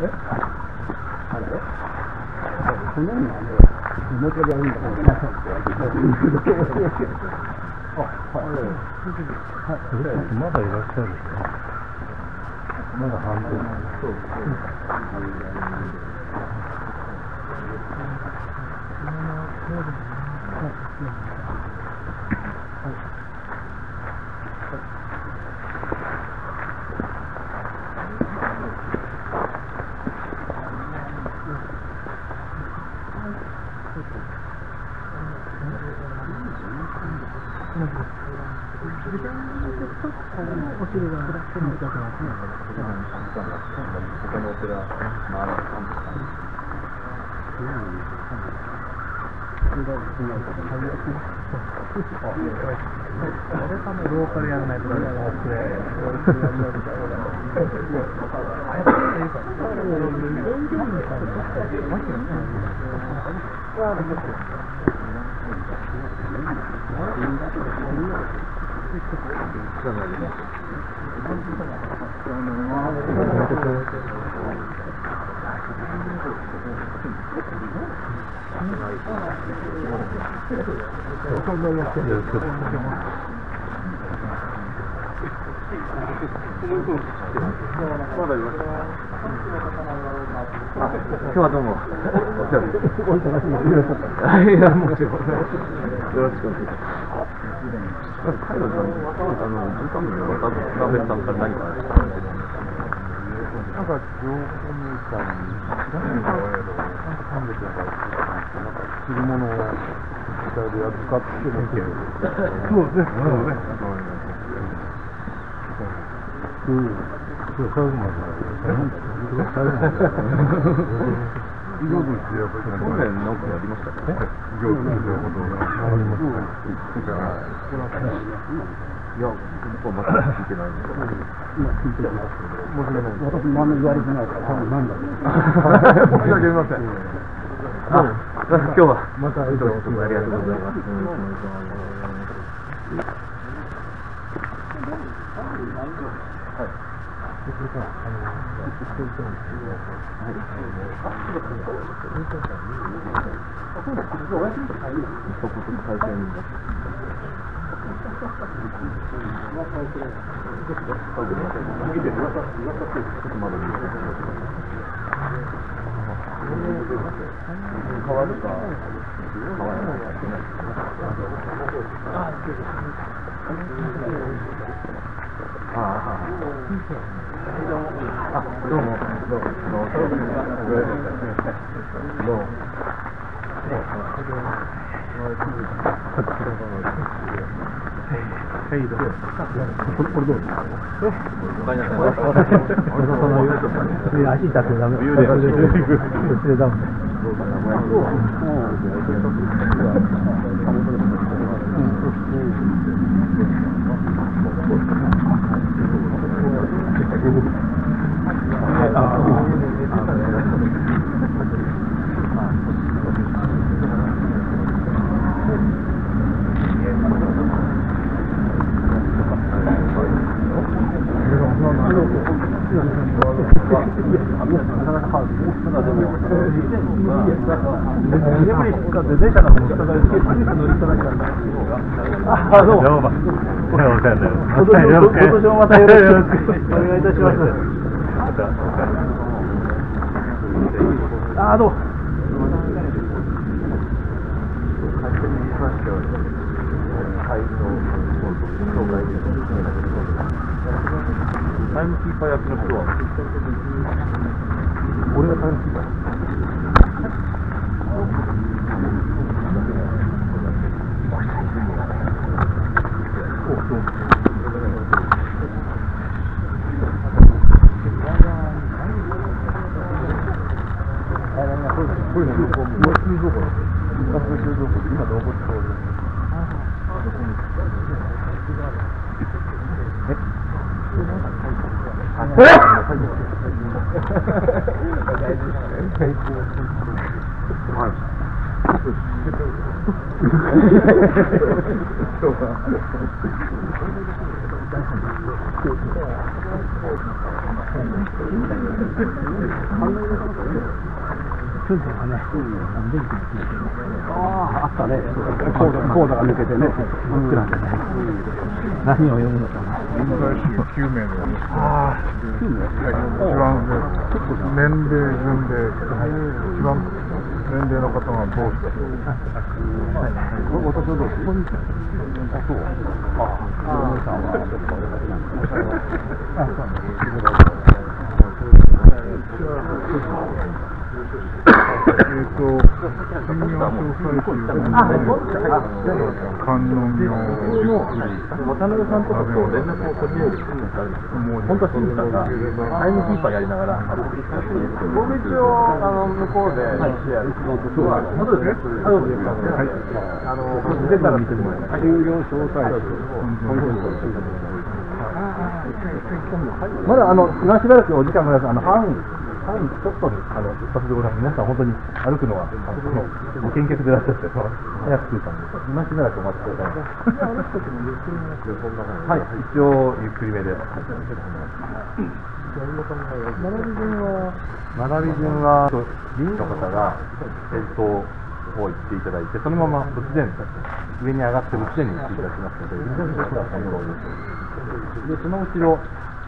そんなのはね、地元でやるんだから、あ、はい。まだいらっしゃるまだ半分。そう他のお寺回る俺多分ローカルやらないとダメだなって。今日はどうも。お世話になりました。いや、もちろん。よろしくお願いします。カイロさん、あの、時間も渡辺さんから何かありますかなんか情報メーカーに、何かなんか300円からなんか着るものを自体で扱ってる。そうですね。そうね。うん。そう、最後まで。最後まで。以上です、ね。以上ですよ、ことがありました。いや、僕はまだ聞いてないんで。今聞いてますけど、私何も言われてないから、多分なんだろう。申し訳ありません。あ、今日は。また、どうもありがとうございます。一言会見変わるか変わらない。かああ、あ、どうも、どうも、どうも、どうも。はい、い。の、痛くてダメだ。冬でそれでダメだ。あ、どうも。どうも。お世話になります。今年も。今年も。またよろしくお願いいたしますまたお世話になりますあ、どうも。タイムキーパー役の人は、俺がタイムキーパー。これね、こう、もう収蔵庫です。昔の収蔵庫で今残っ？てそうです。はい。そうです。よね。電気のついてね。ああ、あったね。コードコードが抜けてね。真っ暗でね。何を読むのかな。最終9名で、ああ、9名一番上、年齢順で、一番年齢の方がどうした私はどうです。こんにちは。あ、そう。ああ、お姉さんは、あ、えっと、新名紹介集観音明渡辺さんとかと連絡を取り合える本当は新さんがタイムキーパーやりながら僕一応あの向こうで試合本当ですねあの出たら見てもらいます新業招待まだあの今しばらくお時間があります。あの半半ちょっとあの一発でございます皆さん本当に歩くのはあのご見学でいらっしゃって早く着いたんで今しばらくお待ちくださいはい一応ゆっくりめで学び順は学び順は臨時の方が先頭を行っていただいてそのまま仏殿上に上がって仏殿に行っていただきますので臨時の方はそのでその後ろ、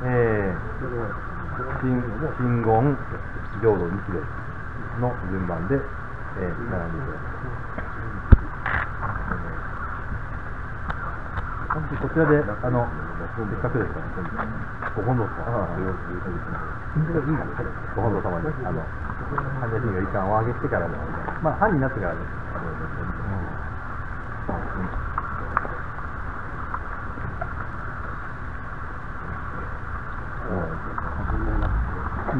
えー真真言、浄土、日蓮の順番で、えー、並んでいただきます。こちらで、あの、せっかくですから、ご本堂様、ご本堂様に、あの、般若心経遺憾を上げてからの、まあ、藩になってからです。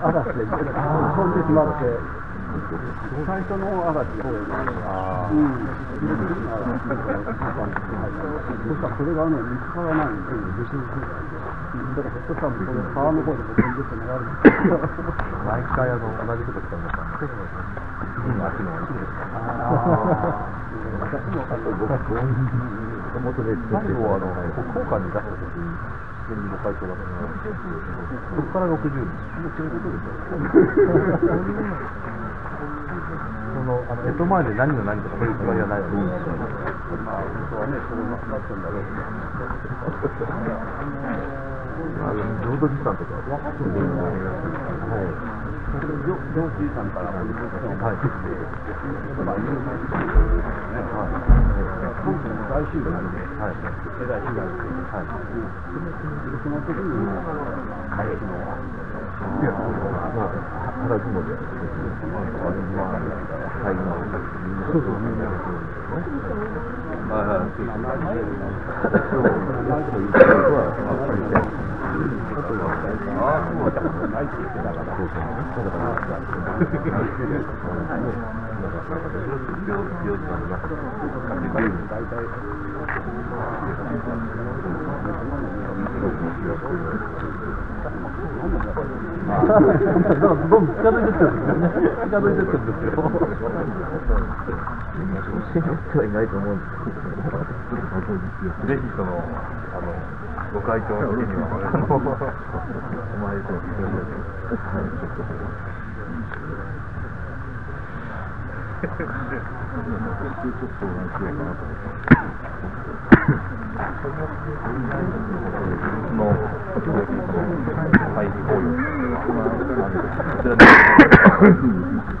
嵐で、飛んでしまって、最初の嵐で、うん、そしたらそれがね、見つからないん。で、だからひょっとしたら、この川の方でも飛ん。でってのがある、毎回あの同じことしてますから。うん、秋の私もあと僕、元で最後あの福岡に出した時に現にご会長だったの、そこから60年。そういうことですよ。そのあの江戸前で何の何とかそうい。う決まりはない。と思うんですよ。本当はね、そうなったんだろうあの浄土寺さんとか分かってるんですよ。はい。上司さんからも、はい、はい。まあ、有名な関西の大集団で、はい。世代被害って、はい。その時に、会議の、い。や、まあ、原雲で、まあ、まあ、会議の、そうそう、みんなでそうですね。はいはい、そうですね。だからどんどん近づいてってるんですよね。近づいてってるんですよ。信じてはいないと思うんですけど、ぜひその、あの、ご会長の時には、あの、お参りしてください。の、はい、こうい Thank you.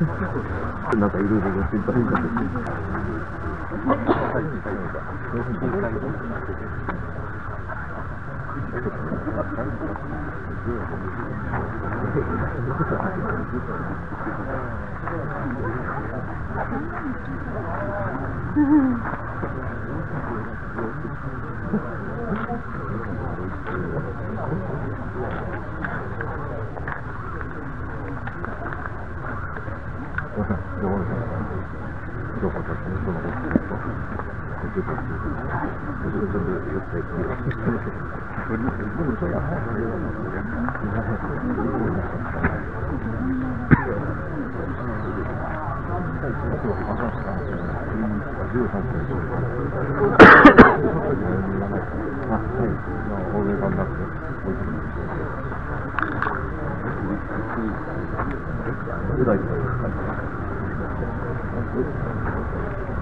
な。んかいろいろ心配ちょっと寄ってきます。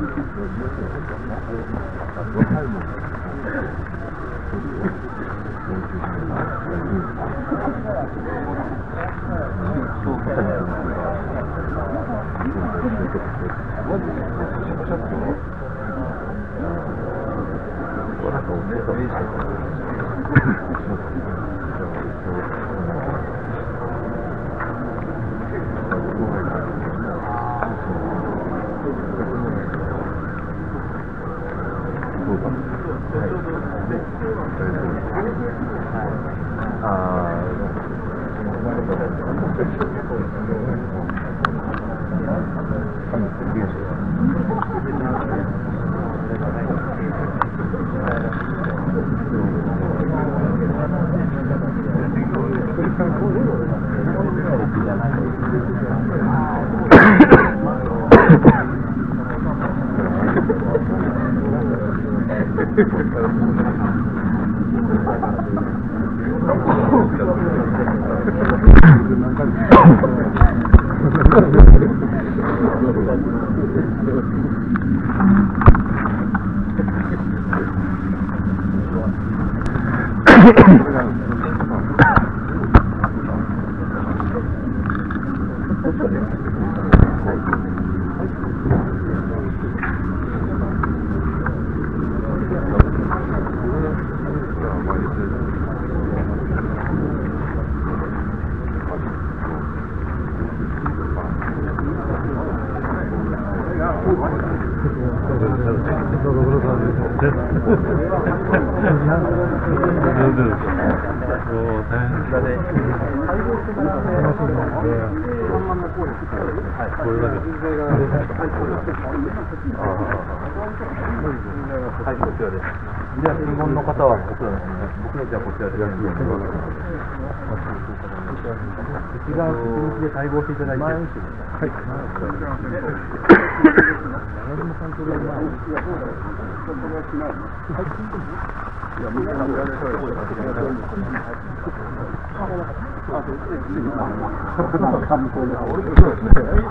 Thank you.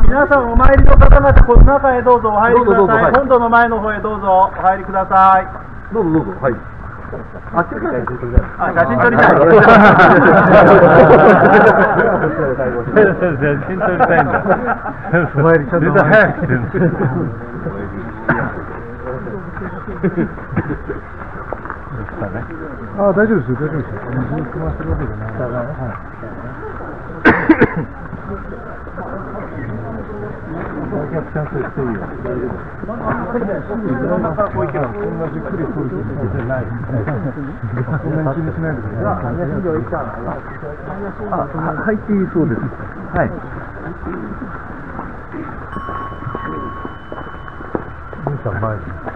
皆さんお参りの方々、この中へどうぞお入りくだ。さい本堂の前の方へどうぞお入りください。どうぞどうぞ。はい。あ、あ、写真撮りたい。写真撮りたいんだ。お参りちゃんと早く来てるああ、大丈夫ですよ、大丈夫ですよ。水を汲ませるわけじゃない。はい。逆チャンスしてい。い。よ。大丈夫。そんなじっくり来ることじゃない。そんなに気にしない。でください。あ、入ってい。い。そうです。はい。兄さん前に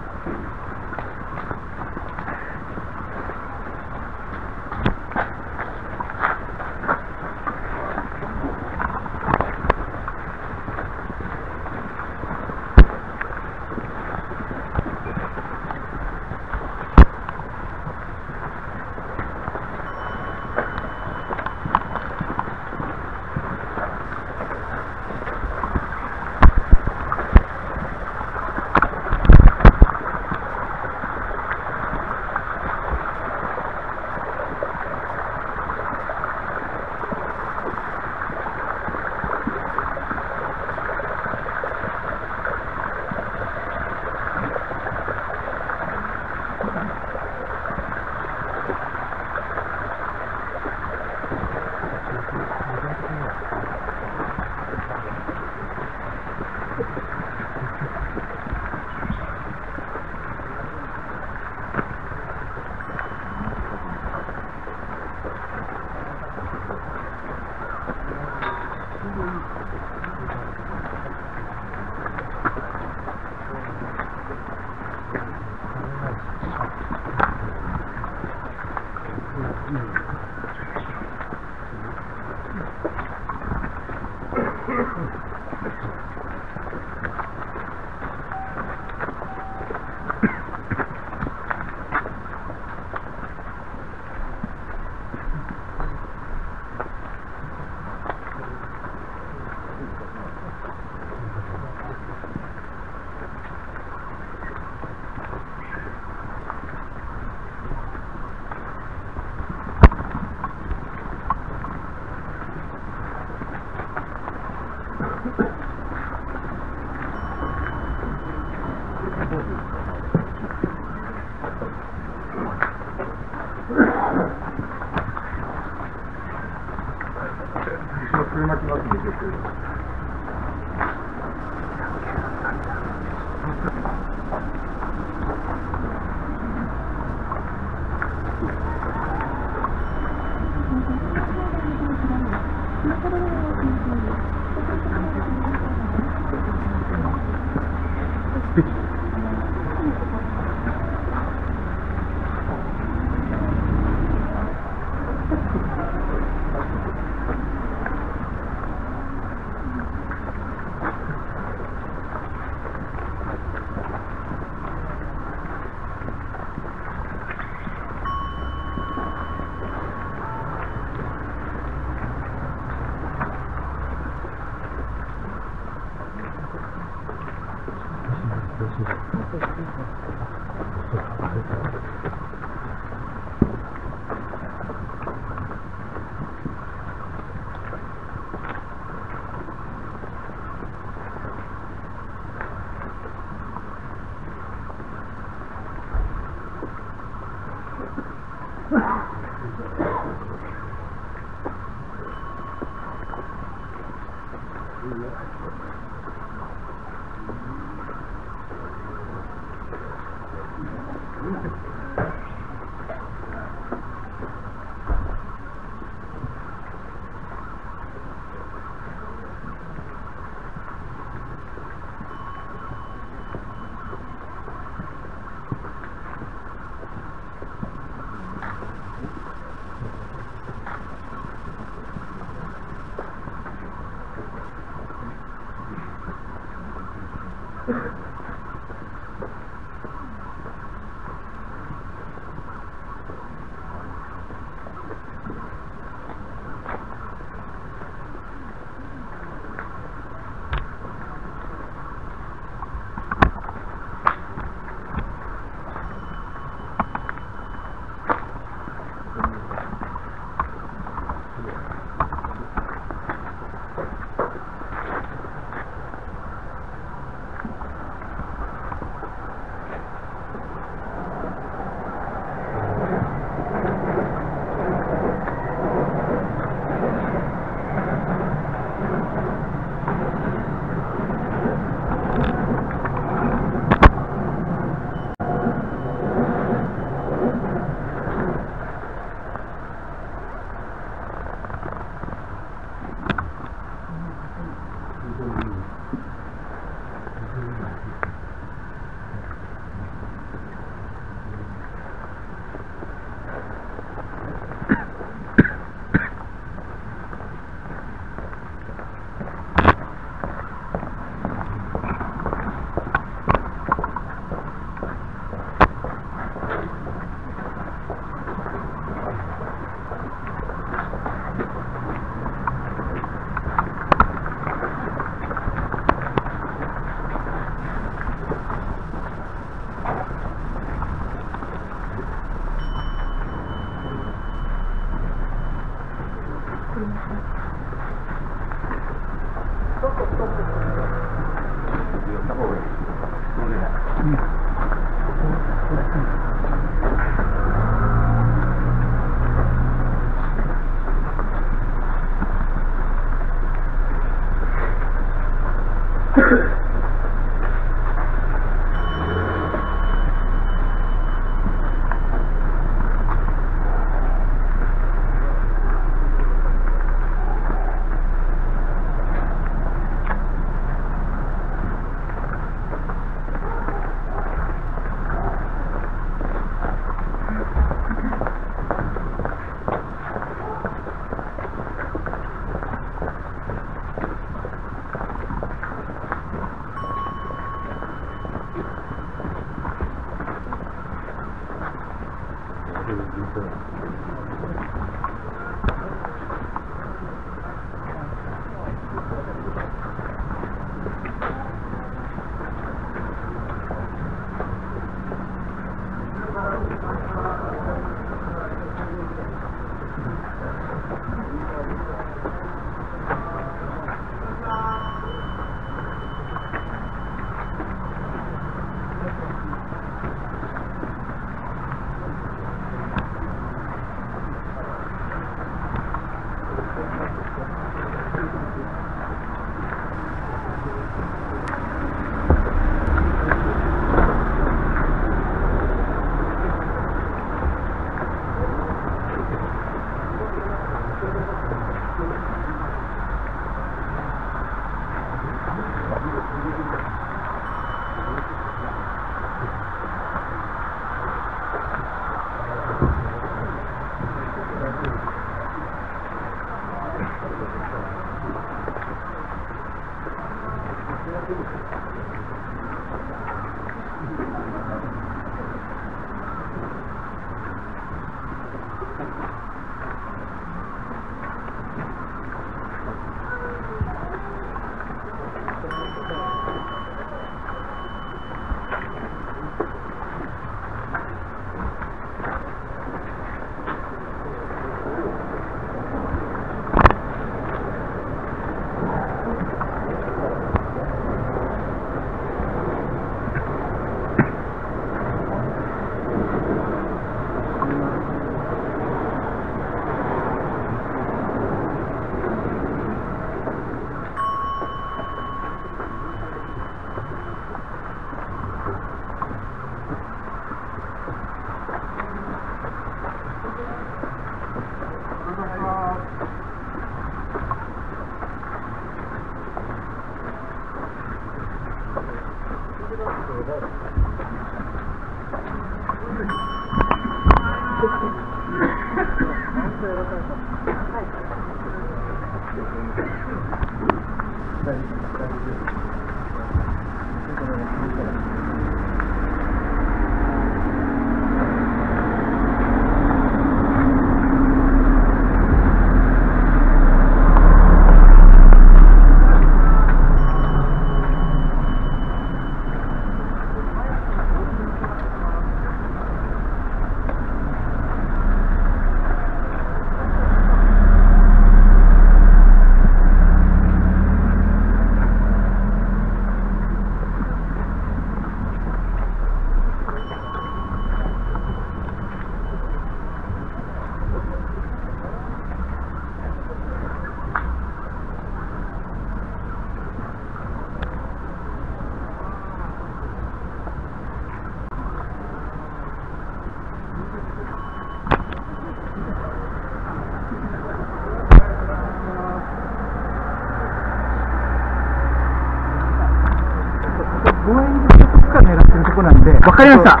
した。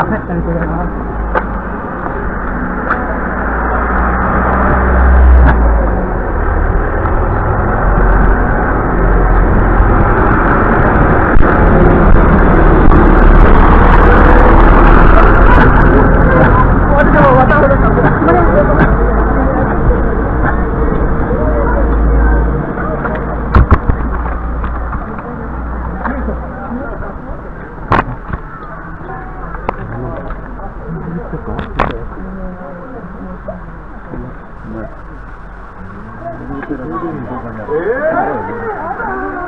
ありがとうございます。あれ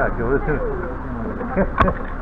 は行列どっ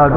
あ、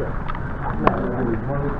なるほど。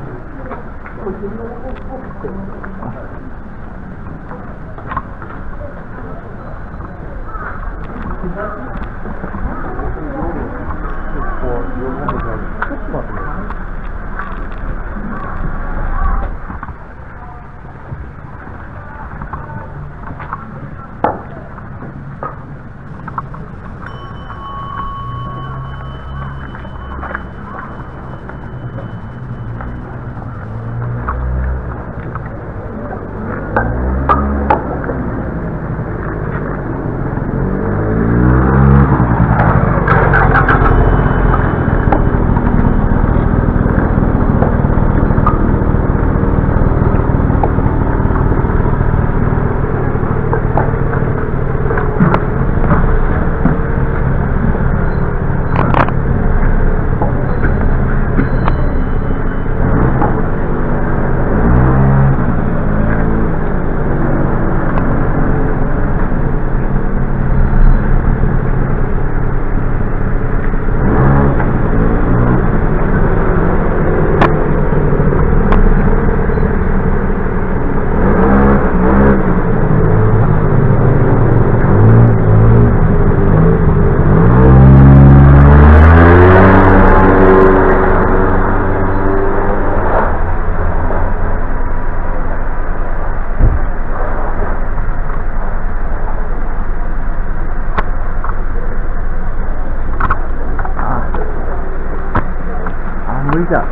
あ、無理だ。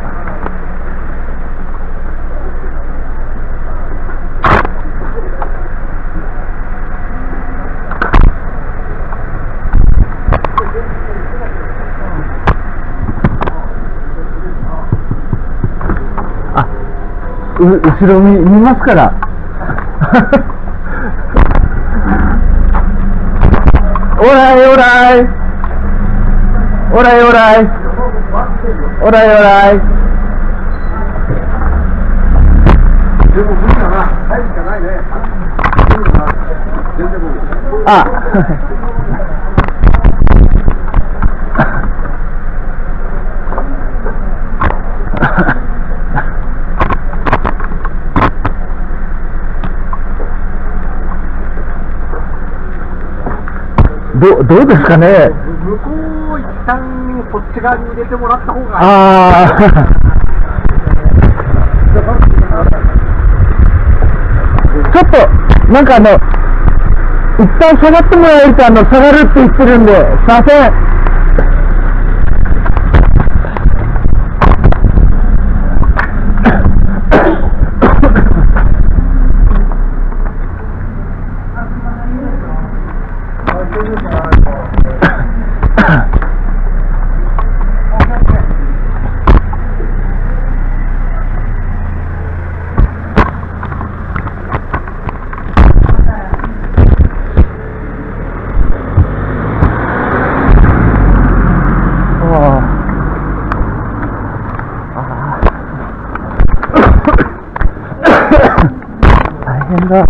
あ、う、後ろ見、見ますから。オライオライオライオライオライオライでも無理だな。入るしかないね。あ、どどうですかねう一旦こっち側に入れてもらった方がああ、ちょっと、なんかあの、一旦下がってもらえると、あの、下がるって言ってるんで、すいません。大変だ。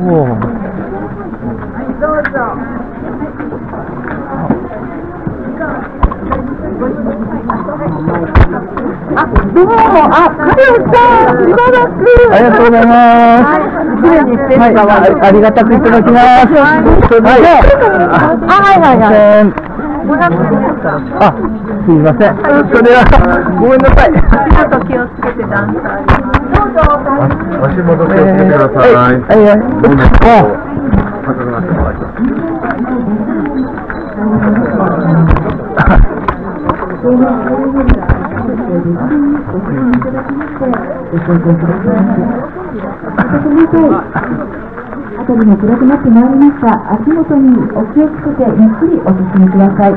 おお。どうも、あ、カリオさん、しばらく。ありがとうございます。失礼にしてはい、あありがたくいただきます。はい。あはいはいはいあ、すいません。それは、ごめんなさい。ちょっと気をつけて段差あります。どうぞ、足元気をつけてください。はい、はい、はい。高くなってもらいます。辺まってまいりました。足元にお気をつけてゆっくりお進みください。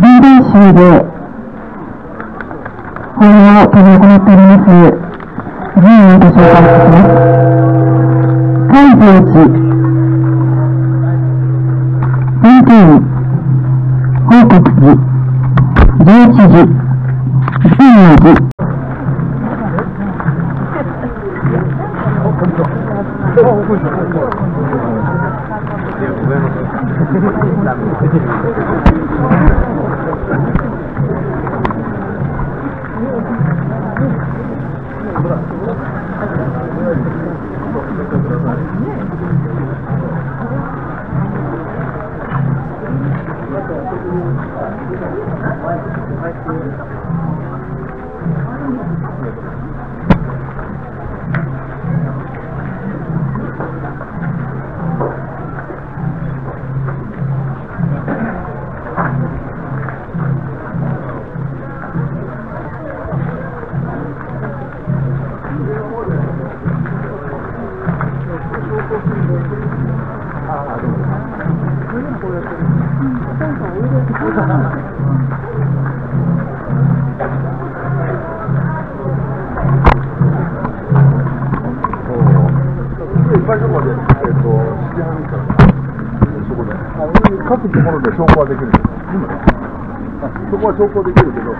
人類集で法要を執り行っております。各とで証拠はできるけど。そこは証拠できるけど、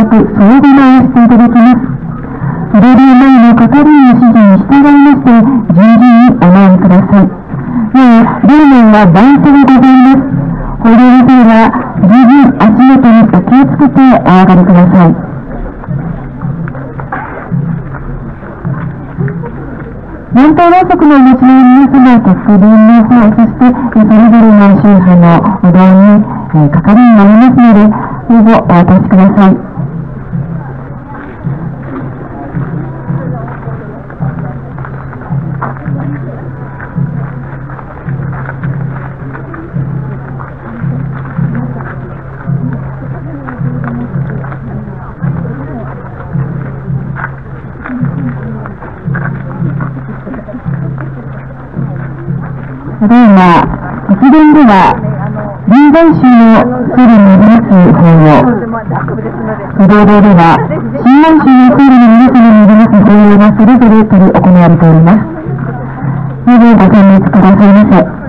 かけていただく、そうごまをしていただきます。それで前の係員の指示に従いまして、十分にお参りください。なお、両面は段差がございます。ご利用の際は、十分足元にお気をつけてお上がりください。南東ろうそくのお持ちの皆様と福殿の方、そして、それぞれの宗派のお堂に、えー係員がありますので、どうぞお渡しください。法を、不動堂では、新南市のクールの皆様によります法要がそれぞれ執り行われております。25歳にお力を添えませ。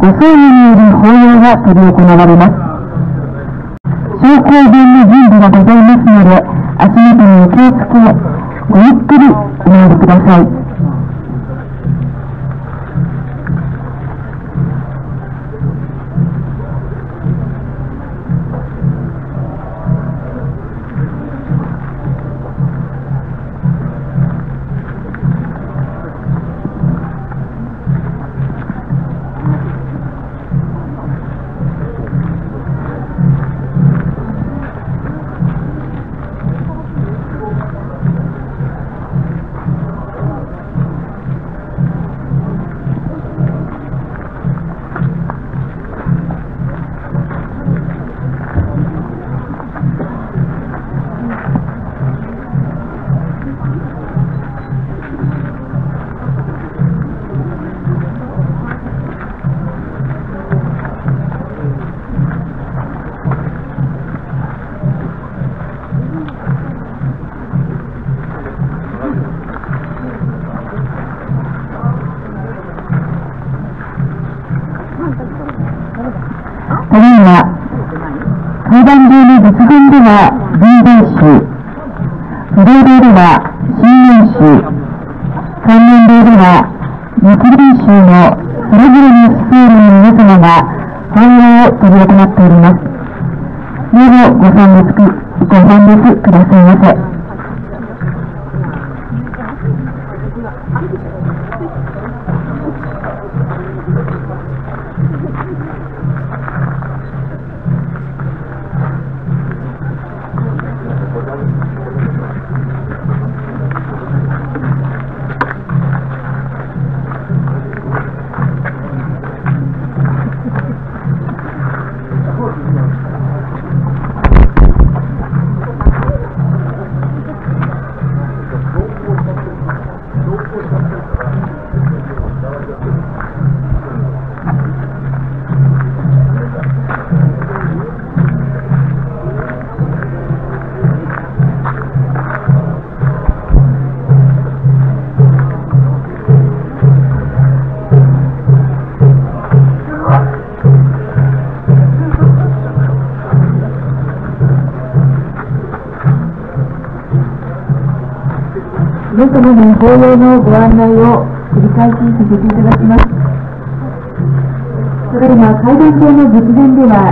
ご葬儀による法要が執り行われます。昇降便の準備がございますので、足元にお気をつけ、ごゆっくりお参りください。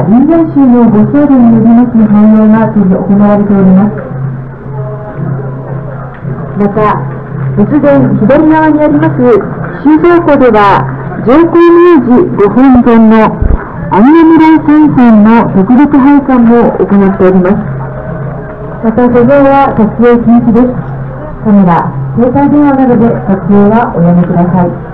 殿では、臨済宗のご僧侶によります。法要が行われております。また、仏殿左側にあります。収蔵庫では、上皇明治ご本尊のアニメ村三さんの特別拝観も行っております。また、所蔵は撮影禁止です。カメラ、携帯電話などで撮影はおやめください。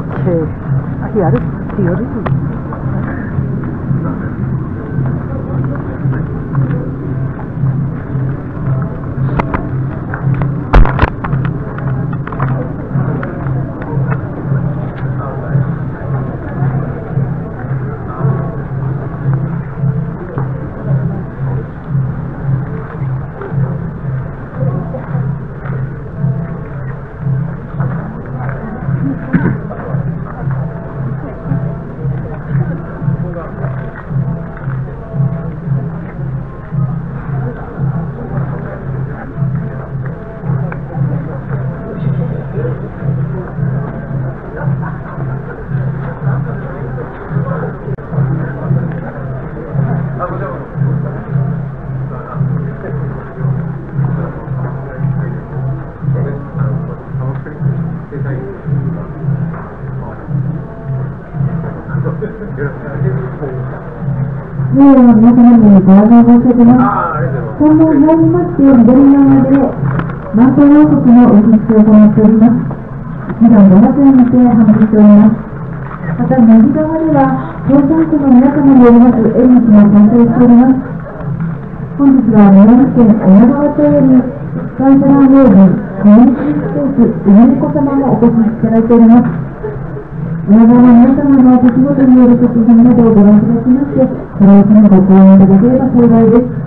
Okay. Ah, ja, das ist Theorie. ご案内申し上げます。今後になりまして、左側で、南東王国のお実施を行っております。一段500円にて販売しております。また、右側では、当選者の皆様によります縁日も開催しております。本日は宮城県綾川町より、スカイプランウェーブコミュニティスペース梅子様もお越しいただいております。皆様皆様の出来事による作品などをご覧いただきまして、それをそのご購入いただければ幸いです。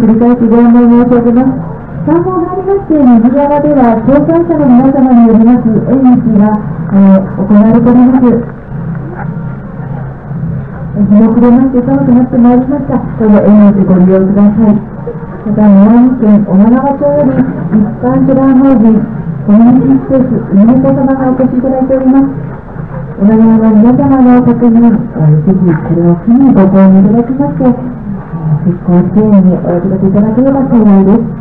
繰り返しご案内申し上げます。参考がありまして、右側では、紹介者の皆様によります縁日が、えー、行われております。日も暮れまして寒くなってまいりました。どうぞ縁日ご利用ください。また、宮城県女川町より、一般社団法人コミュニティスペース、梅子様がお越しいただいております。お名前は皆様の確認、えーぜひこれを機にご購入いただきまして、えー結構丁寧にお役立ていただければ幸いです。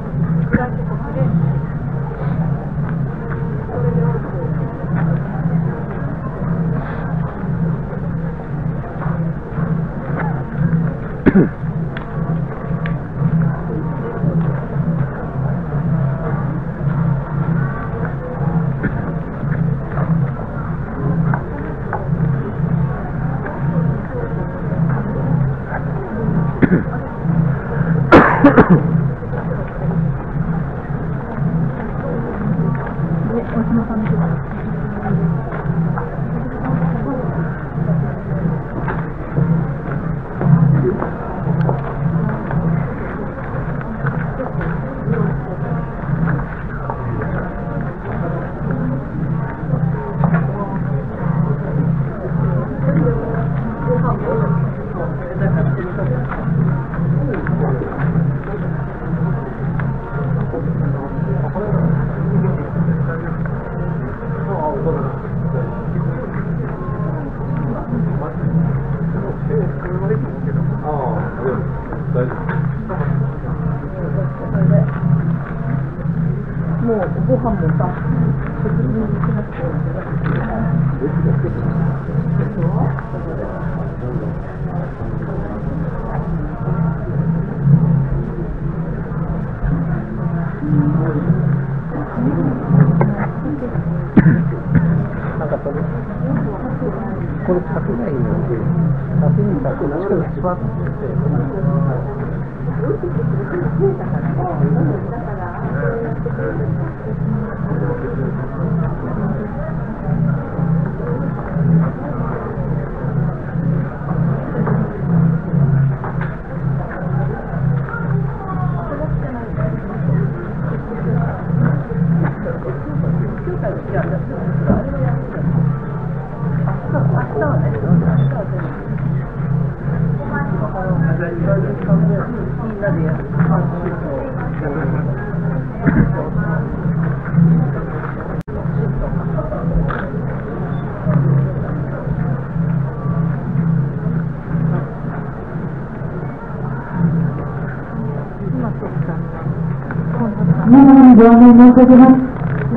様にご案内申し上げます。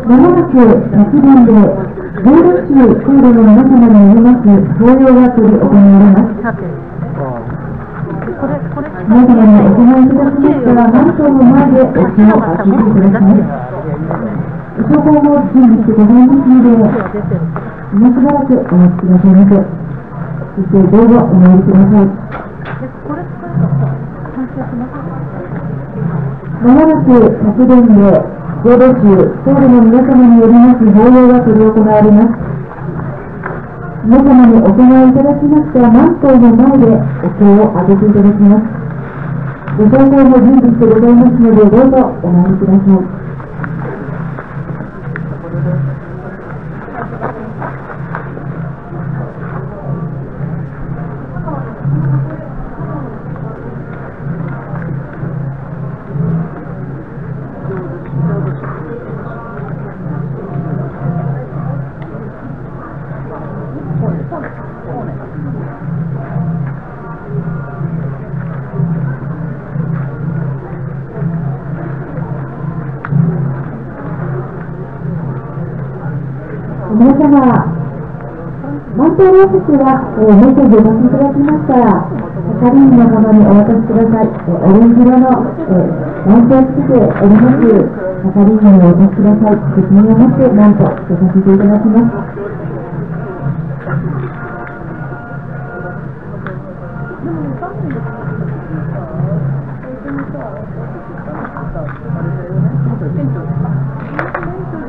まもなく1番で、ゴール州コールの皆様によります法要が執り行われます。皆様にお願いいただきましたら、マントの前でお気を開けていただきます。証拠も準備してございますので、出てる。今しばらくお待ちくださいませ。そしてどうぞお参りください。ますまもなく昨年で合同州ソウルの皆様によります法要が執り行われます。皆様にお伺いいただきましたマントの前でお経をあげていただきます。ご紹介も準備してございますので、どうぞお参りください。満点の席は、えー、メッセージをお待ちいただきましたら、係員の方にお渡しください。えーオレンジ色の、えー、ランプをつけております。係員にお渡しください。責任を持ってなんとつけさせていただきます。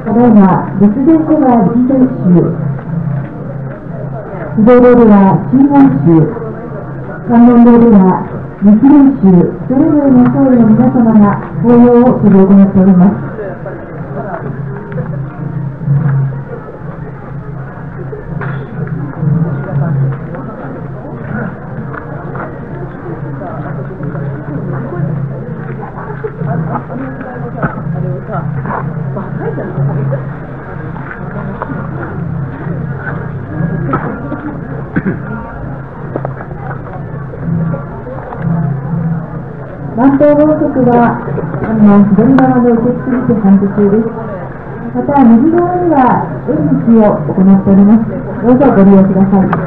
ただいま、別電では自動州、自動ロールは新本州、関連ロールは日蓮州、それぞれの僧侶の皆様が法要を執り行っております。東ろうそくは、あの、左側の受付にて搬送中です。また、右側には縁日を行っております。どうぞご利用ください。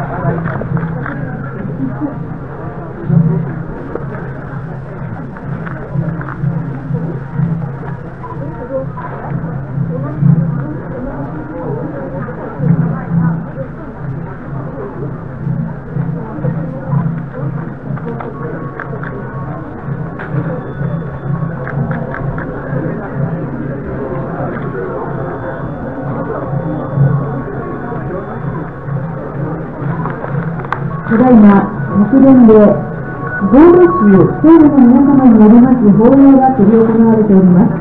執り行われております。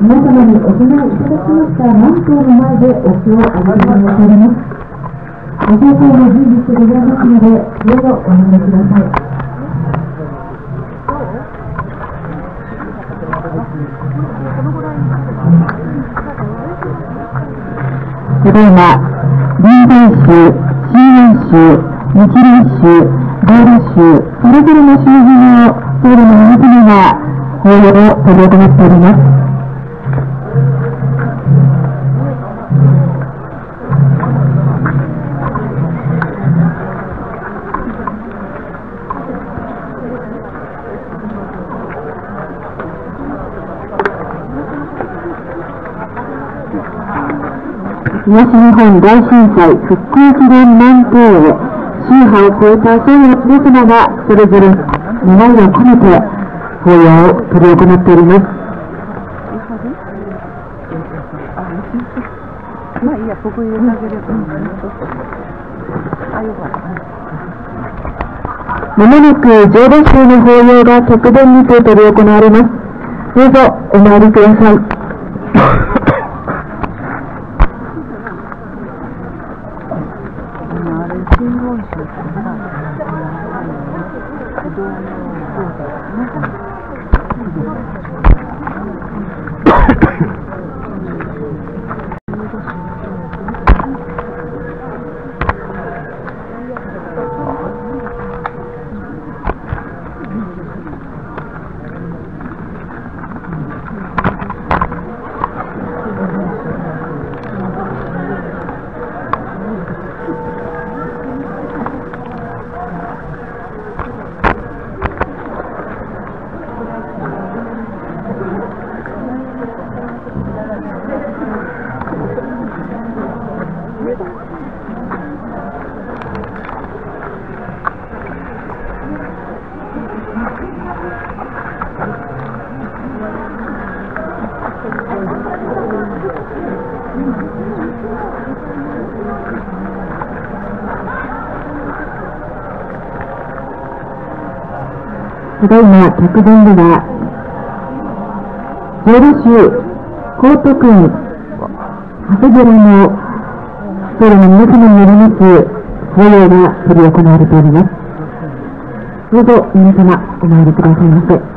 皆様にお供えいただきました南東の前でお経をあげていただいます。ご紹介の準備してございますので、どうぞお願いください。ただいま、臨済宗、新園宗、日蓮宗、道路宗、それぞれの宗派の僧侶の皆様が法要を執り行っております。東日本大震災復興祈願南東へ宗派を超えた僧侶の皆様がそれぞれ願いを込めて法要を執り行っております。まあいいや、ここ入れてあげればいいのね。あ、よかった。まもなく浄土宗の法要が直前にて執り行われます。どうぞお参りください。ただいま直前では、浄土宗高徳院長谷寺の僧侶の皆様によります法要が執り行われております。どうぞ皆様お参りくださいませ。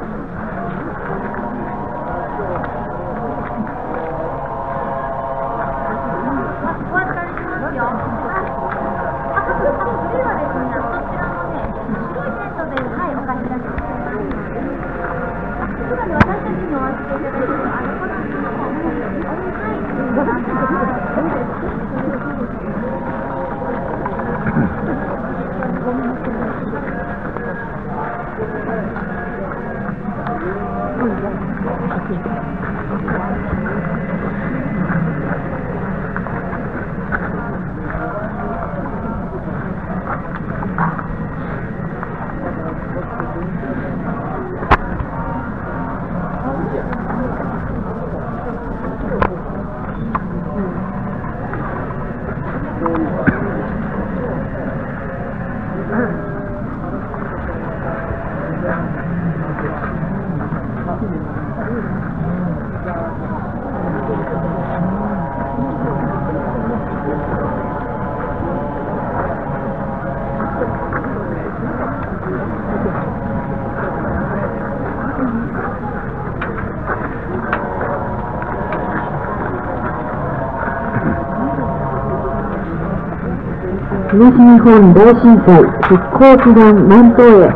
日本大震災復興祈願南東へ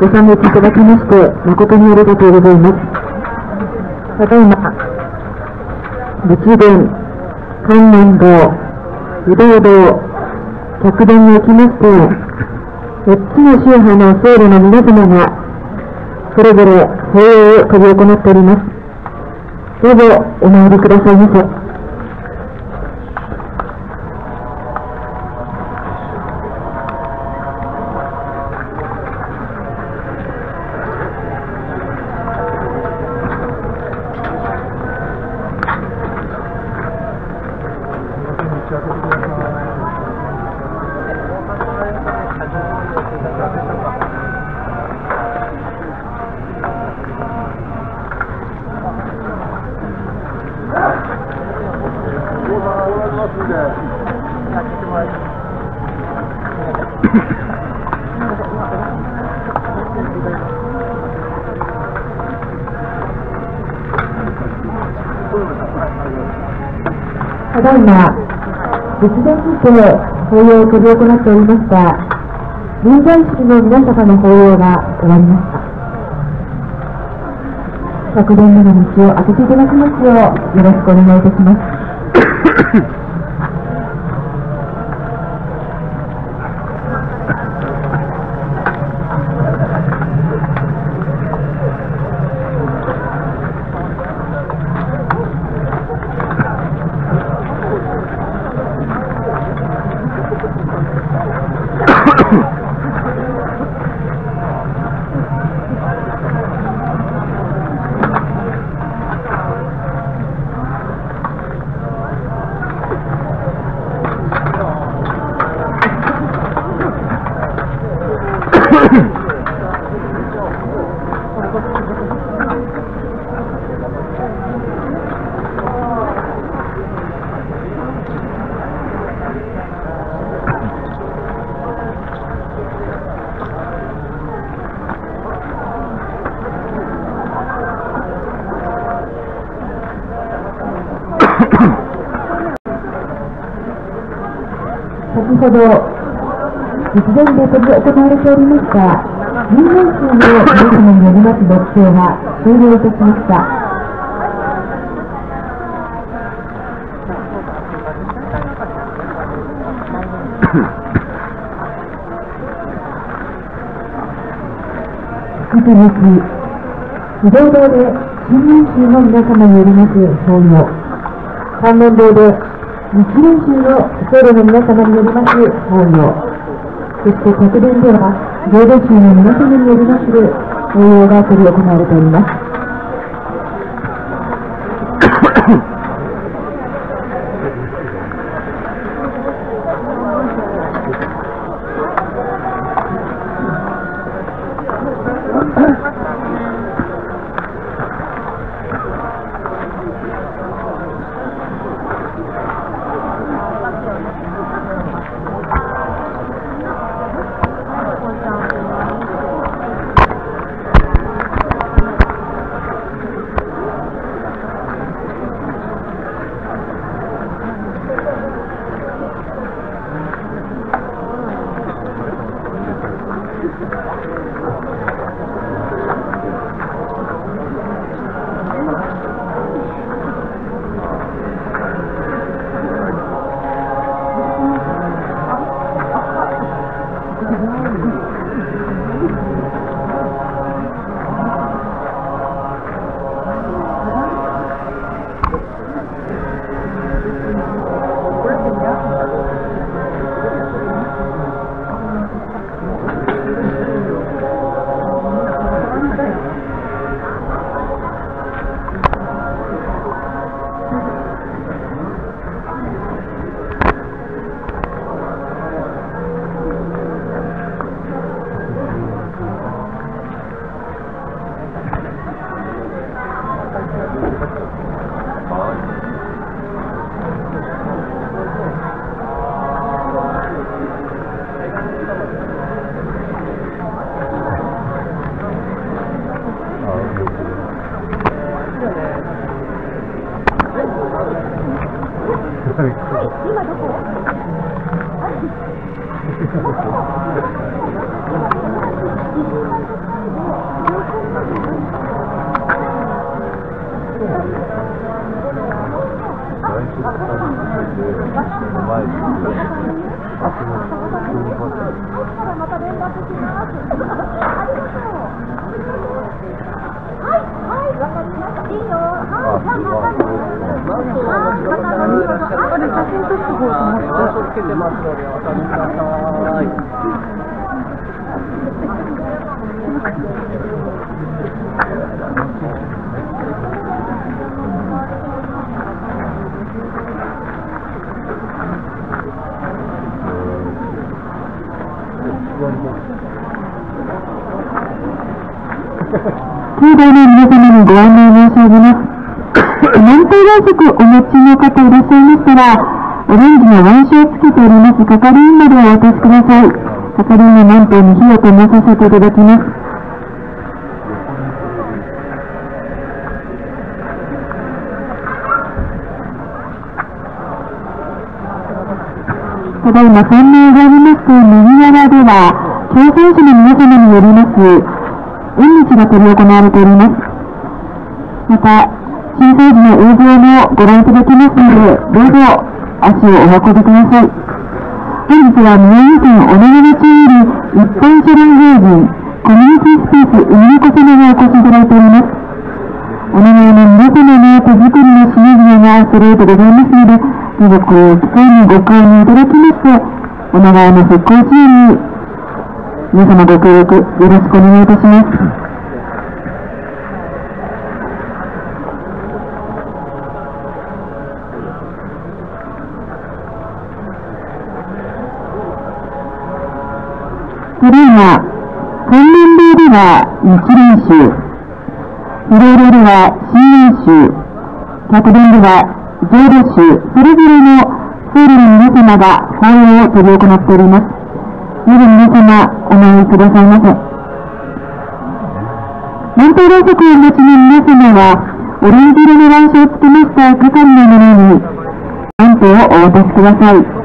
ご参列いただきまして、誠にありがとうございます。ただいま、仏殿、観音堂、武道堂、客殿におきまして、4つの宗派の僧侶の皆様が、それぞれ法要を執り行っております。どうぞお参りくださいませ。殿にて法要を執り行っておりました、臨済式の皆様の法要が終わりました。客殿での道を開けていただきますよう、よろしくお願いいたします。先ほど、実前で執り行われておりました、入門数の皆様によります読書が終了いたしました。引き続き、不動堂で新年宗の皆様によります法要、観音堂で日蓮宗の僧侶の皆様によります法要、そして国連では浄土宗の皆様によります法要が執り行われております。ご案内申し上げます。南東外食お持ちの方いらっしゃいましたら、オレンジの腕章をつけております係員までお渡しください。係員の南東に火を灯させていただきます。ただいま3名がありまして、右側では、共産者の皆様によります、縁日が執り行われております。また、新生児の映像もご覧いただきますので、どうぞ足をお運びください。本日は宮城県女川町より一般社団法人コミュニティスペース海の子様がお越しいただいております。女川の皆様の手作りの品々が揃えてございますので、どうぞこれを機会にご購入いただきまして、女川の復興支援に皆様ご協力よろしくお願いいたします。日練習、披露堂では新練習、客殿では浄土宗、それぞれの僧侶の皆様が法要を執り行っております。どうぞ皆様、お参りくださいませ。南東ろうそくをお持ちの皆様は、オレンジ色の腕章をつけました係の者に、南東をお渡しください。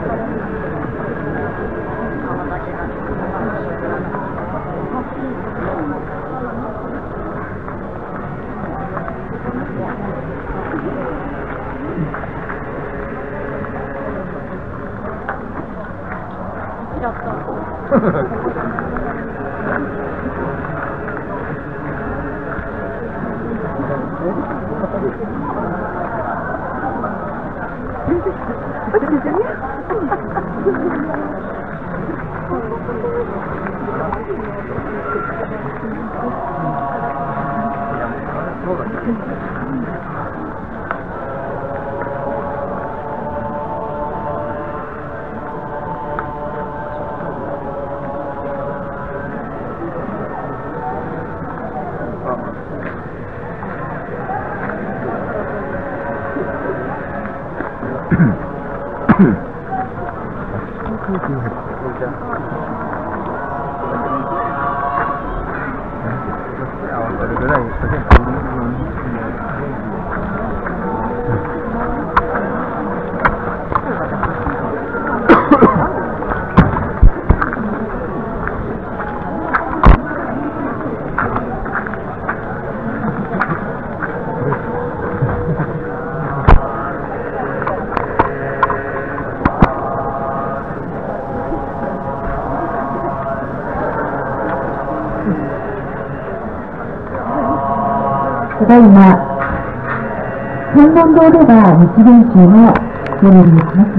日練習の夜にします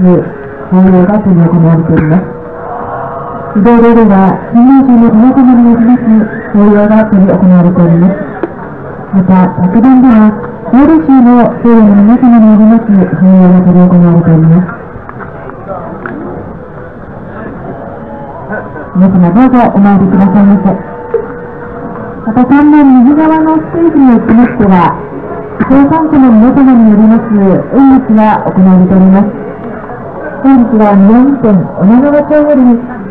法要が執り行われております。移動堂では新練習の皆様によります法要が執り行われております。また、昨晩では、浄土宗の僧侶の皆様によります法要が執り行われております。皆様どうぞお参りくださいませ。また3面右側のステージにおきましては、共産者の皆様によります縁日が行われております。本日は宮城県女川町より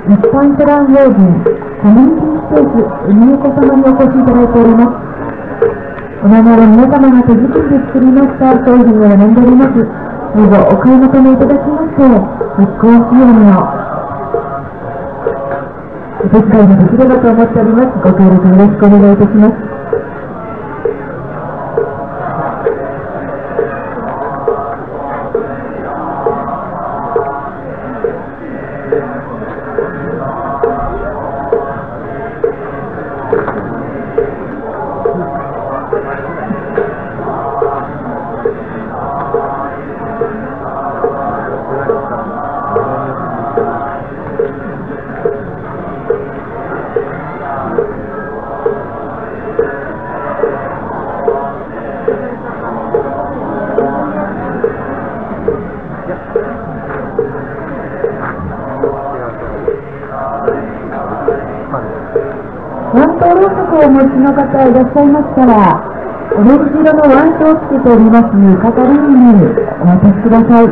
一般社団法人コミュニティスペース海の子様にお越しいただいております。女川の皆様が手作りで作りました商品が並んでおります。どうぞお買い求めいただきまして、復興支援をお手伝いができればと思っております。ご協力よろしくお願いいたします。ワントろうそくをお持ちの方いらっしゃいましたら、オレンジ色の腕章をつけております係員にお渡しください。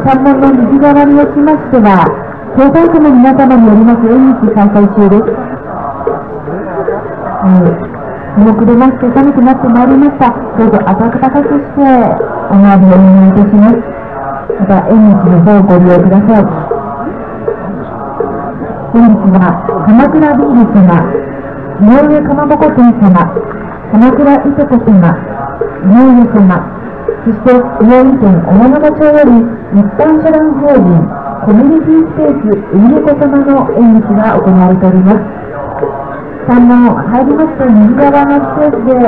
三門の右側におきましては、教会区の皆様によります縁日開催中です。うん日も暮れまして寒くなってまいりました。どうぞ暖かくしてお参りをお願いいたします。また縁日の方をご利用ください。本日は鎌倉ビール様、井上かまぼこ店様、鎌倉いとこ様、井上様、そして上井県小野町より一般社団法人コミュニティスペース海猫様の縁日が行われております。3門入りまして右側のスペースで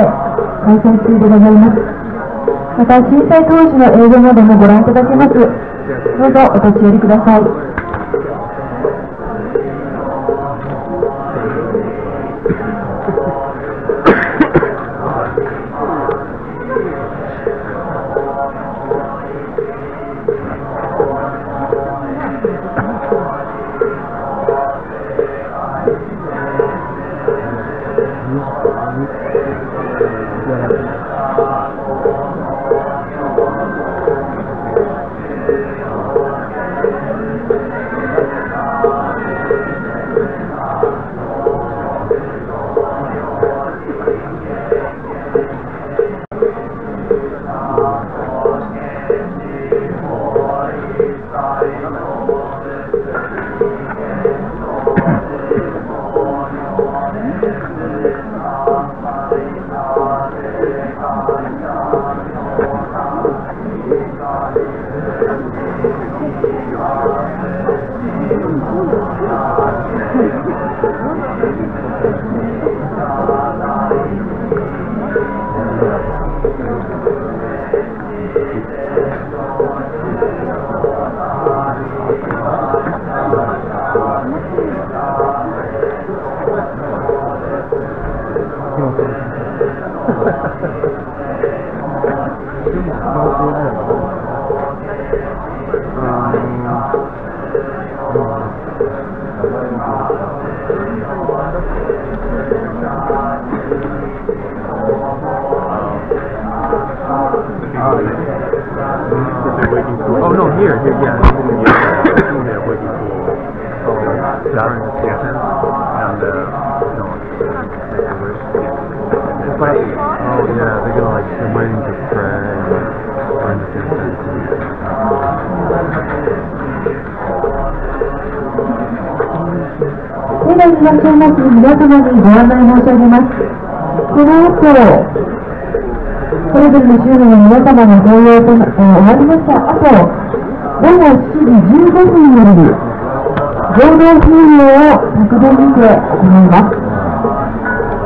開催中でございます。また震災当時の映像などもご覧いただけます。どうぞお立ち寄りください。様の同様と、えー、終わりました後、午後7時15分より、合同法要を昨年にて行います。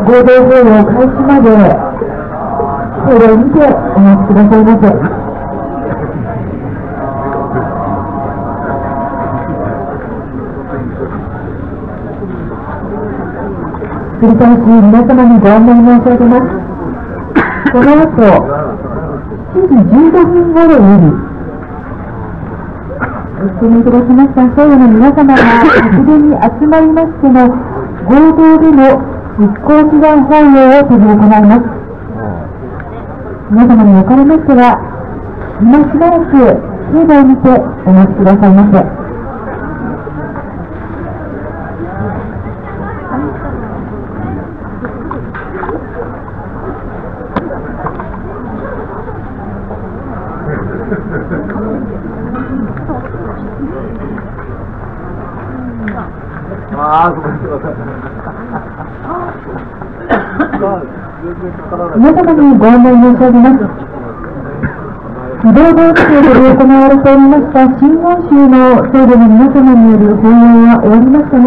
合同法要開始まで、法令にてお待ちくださいませ。繰り返し皆様にご案内申し上げます。この後、15分頃より、ご質問いただきました最後の皆様が発言に集まりましての合同での実行祈願法要を執り行います。皆様におかれましては、今しばらく境内にてお待ちくださいませ。ああ、そこに皆様にご案内申し上げます。移動道地で行われておりました新言宗の僧侶の皆様による法要は終わりましたが、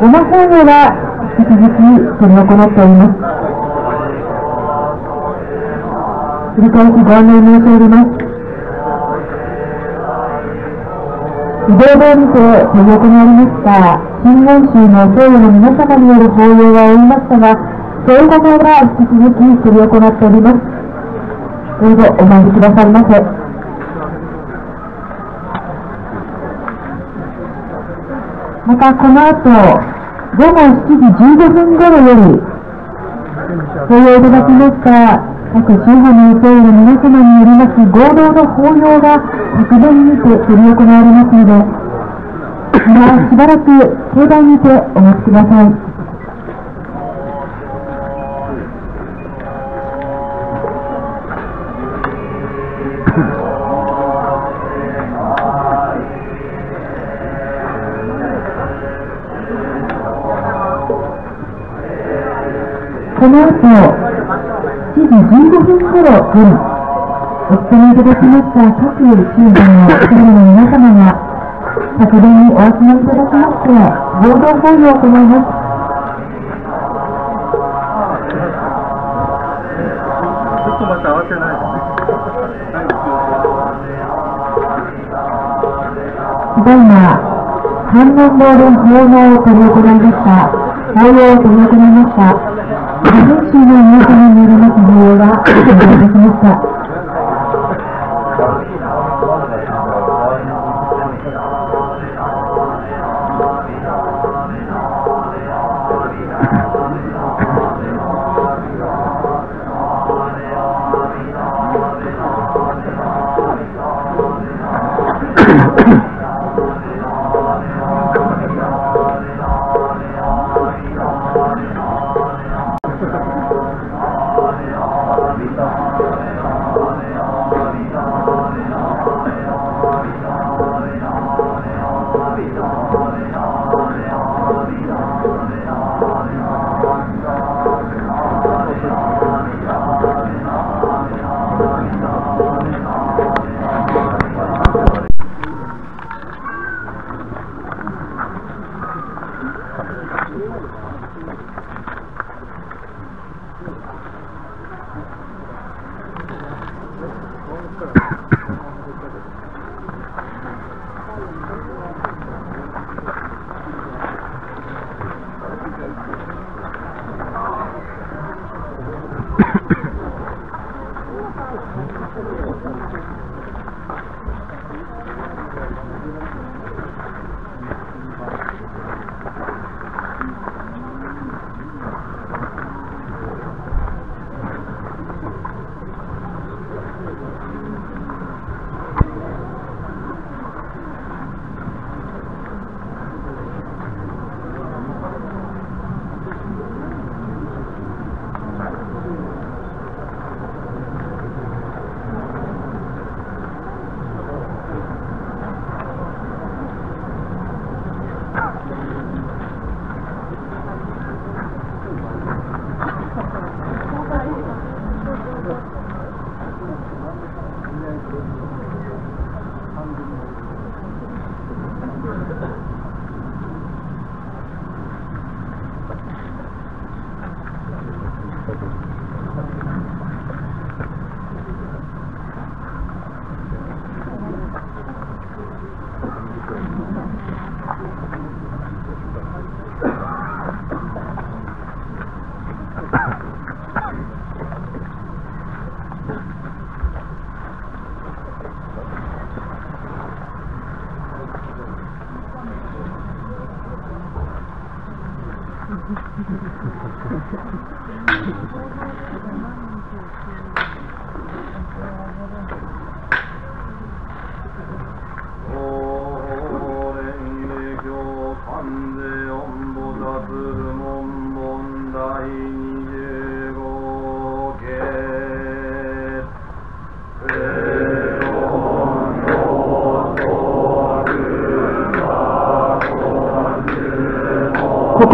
ごま法要は引き続き執り行っております。繰り返しご案内申し上げます。移動通りで執り行われました新門州の僧侶の皆様による法要は終わりましたが、正午のは引き続き執り行っております。どうぞお参りくださいませ。またこの後、午後7時15分頃より、法要いただきました各宗派の僧侶の皆様によります合同の法要が昨年にて執り行われますので、ましばらく境内にてお待ちください。この後、7時15分頃より、お勤めいただきました各宗派の一人の皆様が、昨年にお集まりいただきまして、合同法要を行います。ただいま、観音堂で法要を執り行いました。法要を執り行いました。日本州の皆様によります利用がお願いいたしました。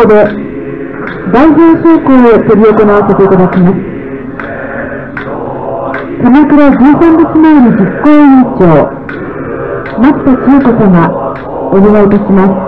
で代表走行を執り行わせていただきます。鎌倉13日前に実行委員長、松田千代子様、お願いいたします。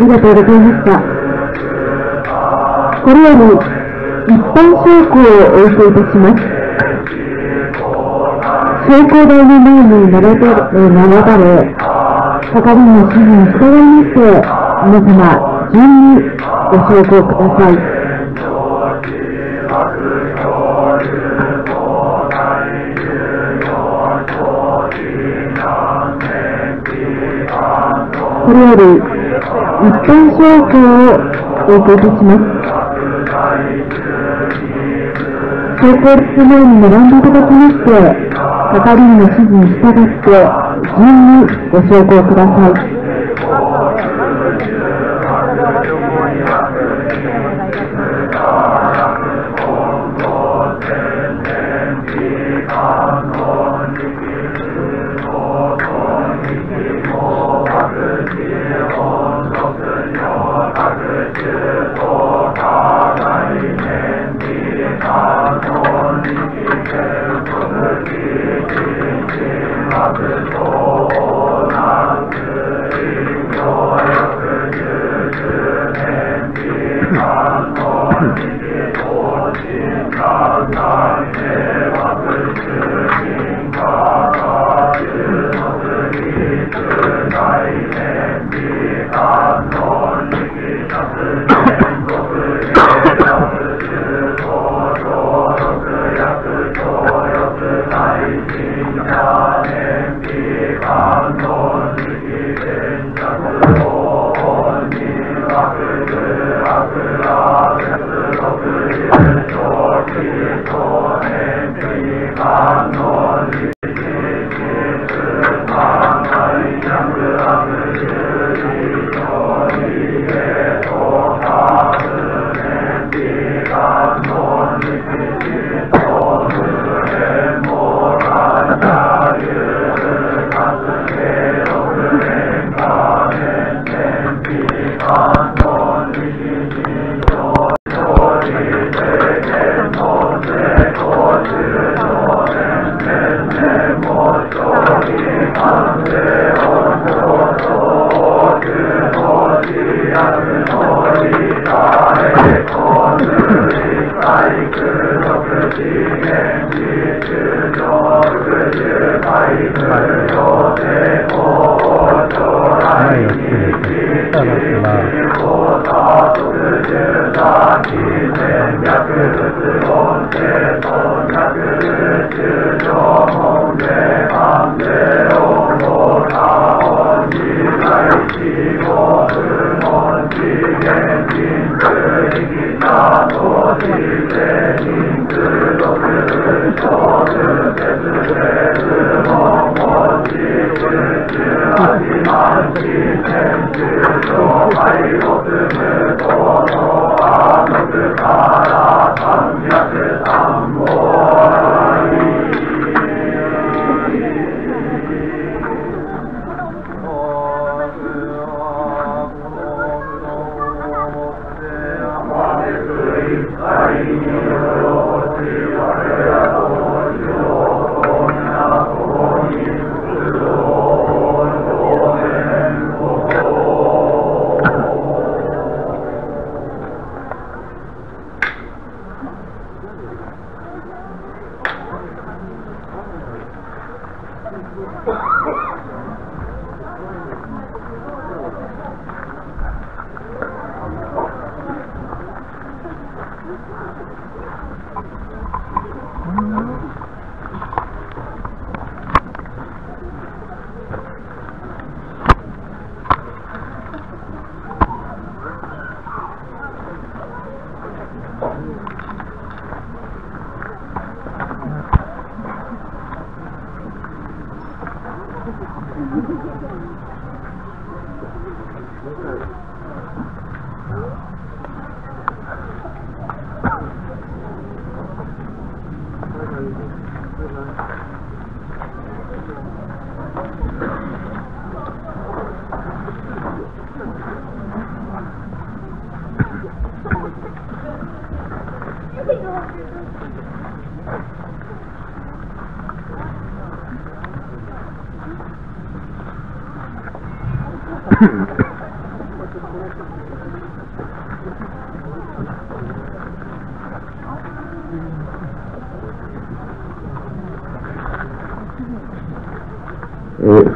りがとうございました。これより一般証拠をお受けいたします。証拠台の前に並べ並ばれ、係員の指示に従いまして、皆様、順にご証拠ください。これより一般証拠をお届けします。証拠室前に並んでいただきまして、係員の指示に従って順にご紹介ください。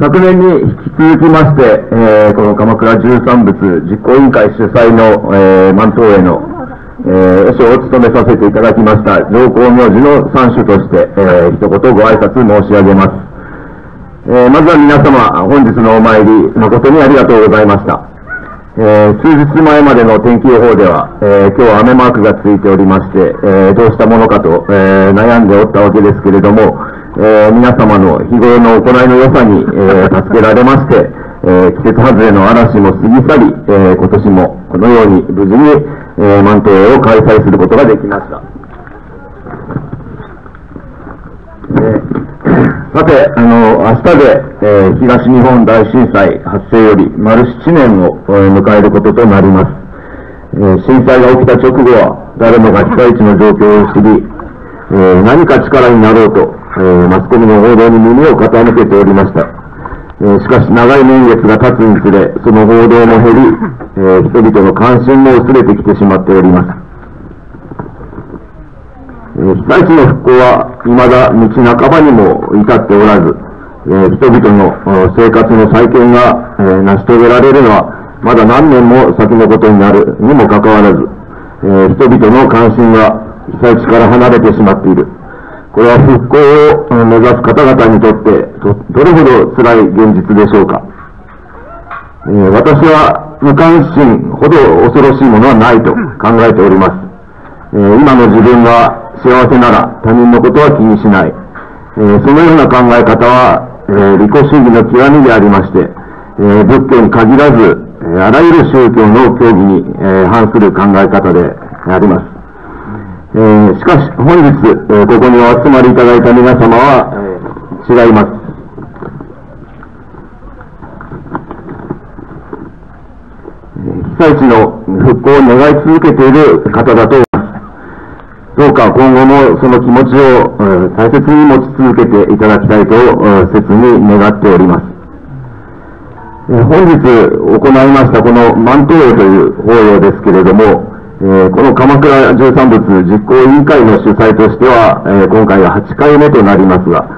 昨年に引き続きまして、えーこの鎌倉十三仏実行委員会主催の、えー万灯会の、えー、和尚を務めさせていただきました上皇明寺の三種として、えー一言ご挨拶申し上げます。えーまずは皆様、本日のお参り、誠にありがとうございました。えー数日前までの天気予報では、えー今日は雨マークがついておりまして、えーどうしたものかと、えー悩んでおったわけですけれども、えー皆様の日頃の行いの良さに、えー助けられまして、えー季節外れの嵐も過ぎ去り、えー今年もこのように無事に、えー万灯会を開催することができました。えーさて、あの、明日で、えー東日本大震災発生より丸7年を、えー迎えることとなります。えー震災が起きた直後は、誰もが被災地の状況を知り、えー何か力になろうと、えーマスコミの報道に耳を傾けておりました。えーしかし長い年月が経つにつれ、その報道も減り、えー人々の関心も薄れてきてしまっております。えー被災地の復興は未だ道半ばにも至っておらず、えー人々の生活の再建が、えー成し遂げられるのはまだ何年も先のことになるにもかかわらず、え人々の関心が被災地から離れてしまっている。これは復興を目指す方々にとってどどれほど辛い現実でしょうか？えー私は無関心ほど恐ろしいものはないと考えております。えー今の自分が幸せなら他人のことは気にしない。えーそのような考え方は、え利己主義の極みでありまして、えー仏教に限らず、えあらゆる宗教の教義に、え反する考え方であります。えーしかし、本日、えーここにお集まりいただいた皆様は、えー違います。被災地の復興を願い続けている方だと思います。どうか今後もその気持ちを、えー大切に持ち続けていただきたいと、えー切に願っております。えー本日行いましたこの万灯会という法要ですけれども、えこの鎌倉十三仏実行委員会の主催としては、え今回が8回目となりますが、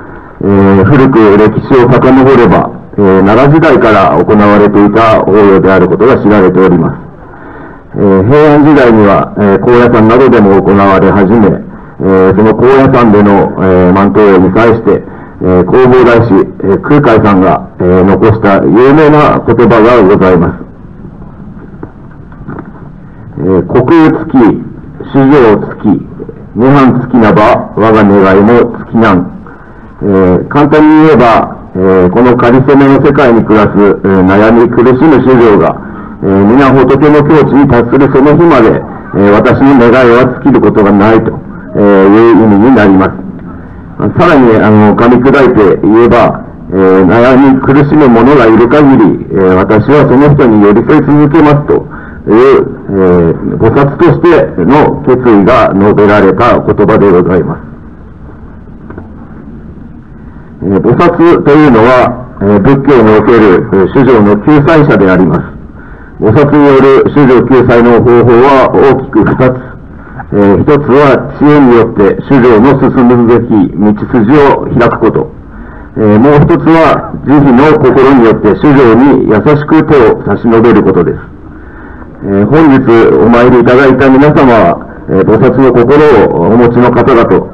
え古く歴史を遡れば、え奈良時代から行われていた法要であることが知られております。え平安時代には、え高野山などでも行われ始め、えその高野山での、えー万灯に際して、え弘法大師、え空海さんが、え残した有名な言葉がございます。えー国有月、主上月、涅槃月なば、我が願いも月なん。えー簡単に言えば、えーこの仮初めの世界に暮らす、えー悩み苦しむ主女が、えー皆仏の境地に達するその日まで、えー私の願いは尽きることがないと、えーいう意味になります。さらに、あの、噛み砕いて言えば、えー悩み苦しむ者がいる限り、えー私はその人に寄り添い続けますと、えー菩薩としての決意が述べられた言葉でございます。えー菩薩というのは、えー仏教における主情の救済者であります。菩薩による主情救済の方法は大きく二つ。えー一つは知恵によって主情の進むべき道筋を開くこと。えーもう一つは慈悲の心によって主情に優しく手を差し伸べることです。えー本日お参りいただいた皆様は、えー菩薩の心をお持ちの方だと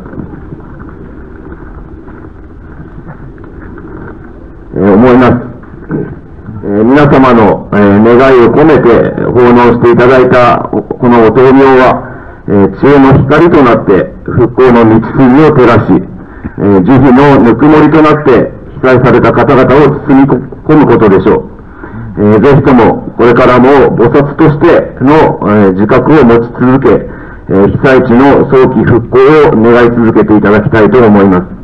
えー思います。えー皆様の、えー願いを込めて奉納していただいたこのお灯明は、えー知恵の光となって復興の道筋を照らし、えー慈悲のぬくもりとなって被災された方々を包み込むことでしょう。えーぜひともこれからも菩薩としての、えー自覚を持ち続け、えー被災地の早期復興を願い続けていただきたいと思います。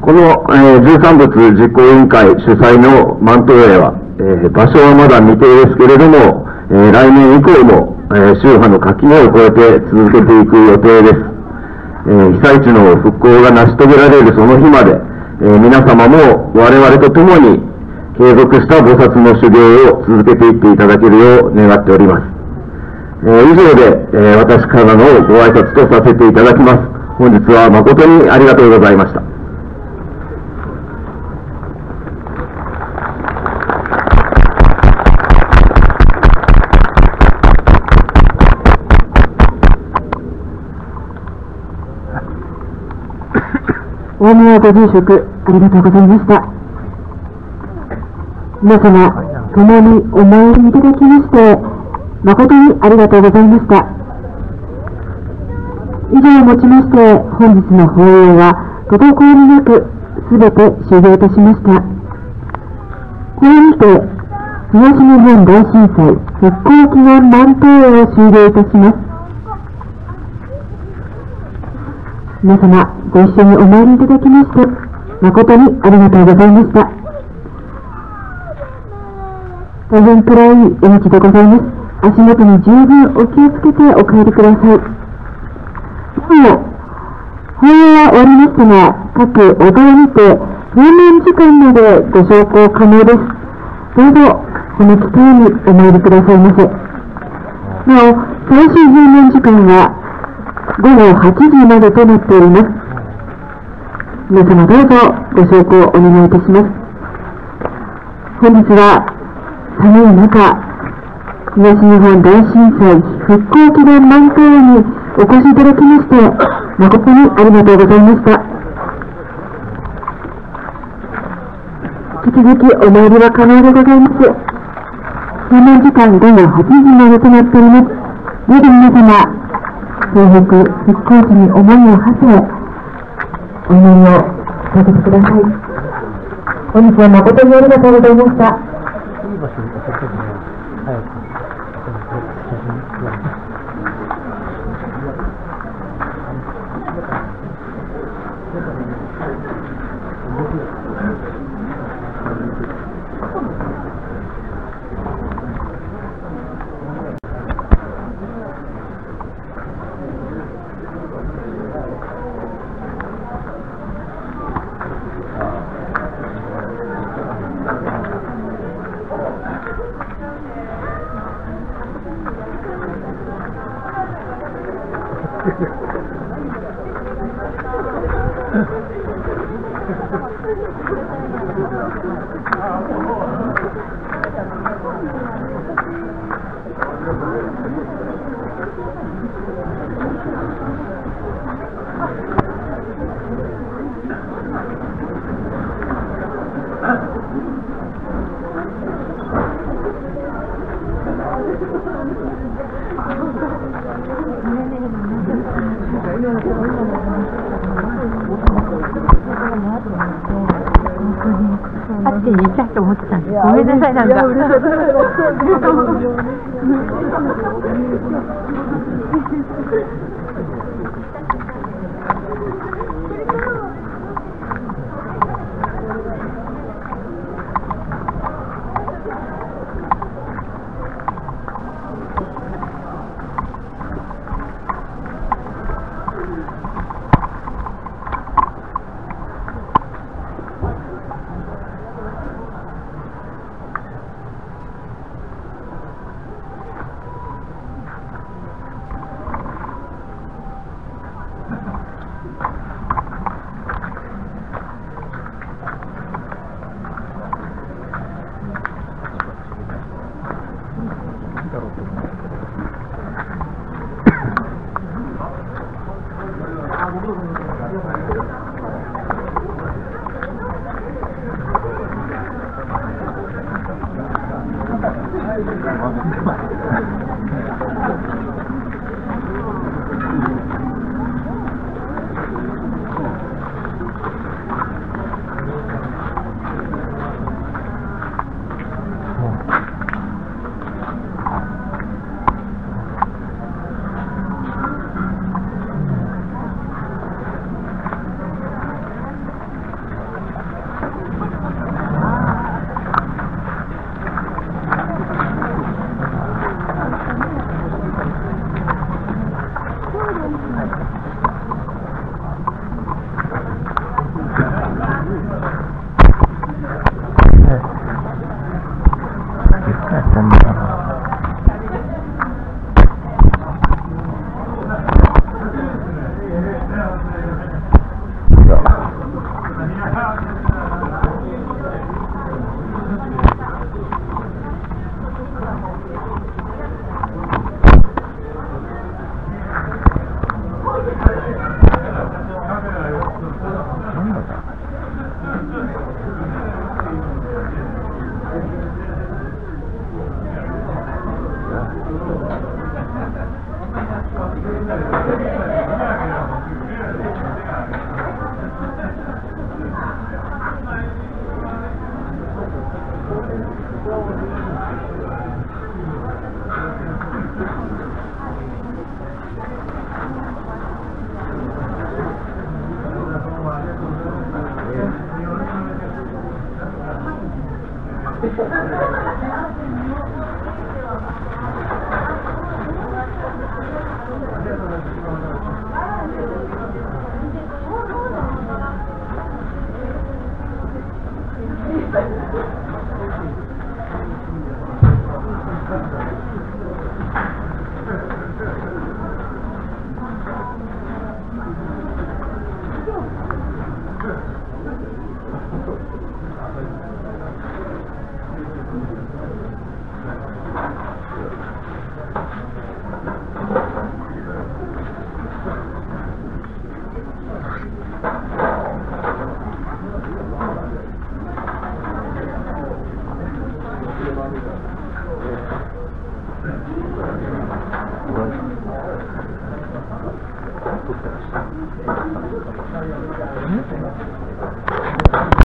この、えー、13仏実行委員会主催の万灯会は、えー場所はまだ未定ですけれども、えー来年以降も、え宗派の垣根を越えて続けていく予定です。え被災地の復興が成し遂げられるその日まで、えー皆様も我々と共に継続した菩薩の修行を続けていっていただけるよう願っております。えー以上で、えー私からのご挨拶とさせていただきます。本日は誠にありがとうございました。大宮ご住職、ありがとうございました。皆様、共にお参りいただきまして、誠にありがとうございました。以上をもちまして、本日の法要は、滞りなく、すべて終了いたしました。これにて、東日本大震災復興祈願満灯を終了いたします。皆様、ご一緒にお参りいただきまして、誠にありがとうございました。大変暗い夜道でございます。足元に十分お気をつけてお帰りください。もう、法要は終わりましたが、各お堂にて、閉門時間までご昇降可能です。どうぞ、この機会にお参りくださいませ。なお、最終閉門時間は、午後8時までとなっております。皆様どうぞご昇降お願いいたします。本日は寒い中、東日本大震災復興祈願満灯にお越しいただきまして、誠にありがとうございました。引き続きお参りは可能でございます。閉門時間午後8時までとなっております。では皆様、東北復興時に思いを馳せ、お祈りをさせてください。本日は誠にありがとうございました。あって言いたいと思ってたんです。